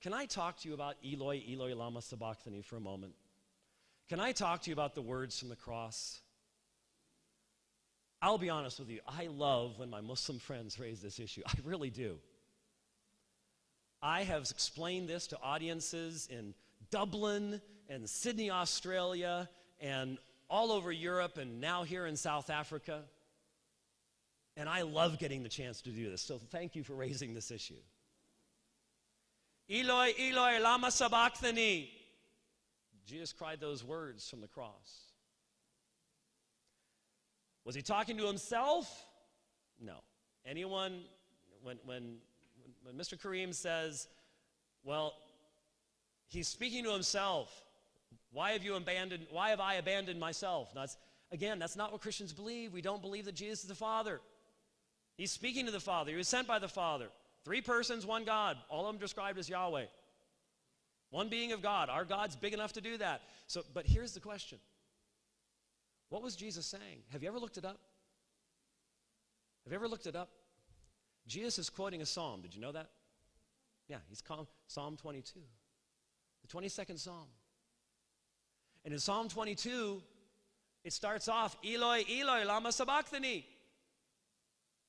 Can I talk to you about Eloi, Eloi, Lama Sabachthani for a moment? Can I talk to you about the words from the cross? I'll be honest with you, I love when my Muslim friends raise this issue. I really do. I have explained this to audiences in Dublin and Sydney, Australia, and all over Europe, and now here in South Africa. And I love getting the chance to do this. So thank you for raising this issue. Eloi, Eloi, lama sabachthani. Jesus cried those words from the cross. Was he talking to himself? No. Anyone, when, when, when Mr. Kareem says, well, he's speaking to himself. Why have you abandoned, why have I abandoned myself? That's, again, that's not what Christians believe. We don't believe that Jesus is the Father. He's speaking to the Father. He was sent by the Father. Three persons, one God. All of them described as Yahweh. One being of God. Our God's big enough to do that. So, but here's the question. What was Jesus saying? Have you ever looked it up? Have you ever looked it up? Jesus is quoting a psalm. Did you know that? Yeah, he's called Psalm 22, the 22nd Psalm. And in Psalm 22, it starts off, Eloi, Eloi, lama sabachthani.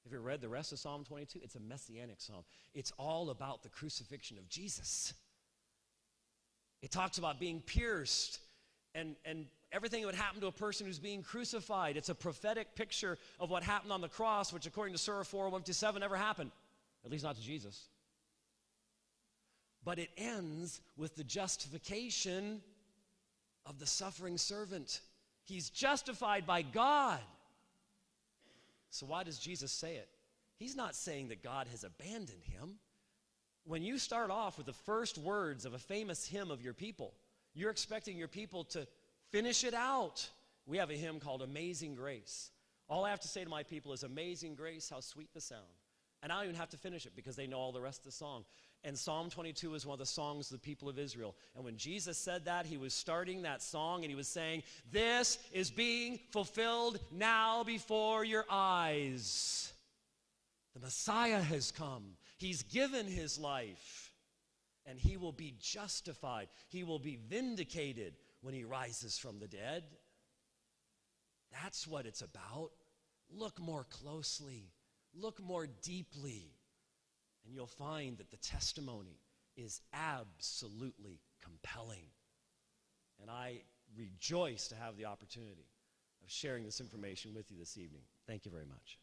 Have you read the rest of Psalm 22? It's a messianic psalm. It's all about the crucifixion of Jesus. It talks about being pierced and, and everything that would happen to a person who's being crucified. It's a prophetic picture of what happened on the cross, which according to Surah 4 157 never happened, at least not to Jesus. But it ends with the justification of the suffering servant. He's justified by God. So, why does Jesus say it? He's not saying that God has abandoned him. When you start off with the first words of a famous hymn of your people, you're expecting your people to finish it out. We have a hymn called Amazing Grace. All I have to say to my people is, Amazing Grace, how sweet the sound. And I don't even have to finish it because they know all the rest of the song. And Psalm 22 is one of the songs of the people of Israel. And when Jesus said that, he was starting that song and he was saying, This is being fulfilled now before your eyes. The Messiah has come, he's given his life, and he will be justified. He will be vindicated when he rises from the dead. That's what it's about. Look more closely. Look more deeply, and you'll find that the testimony is absolutely compelling. And I rejoice to have the opportunity of sharing this information with you this evening. Thank you very much.